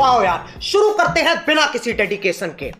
आओ यार। शुरू करते हैं बिना किसी डेडिकेशन के।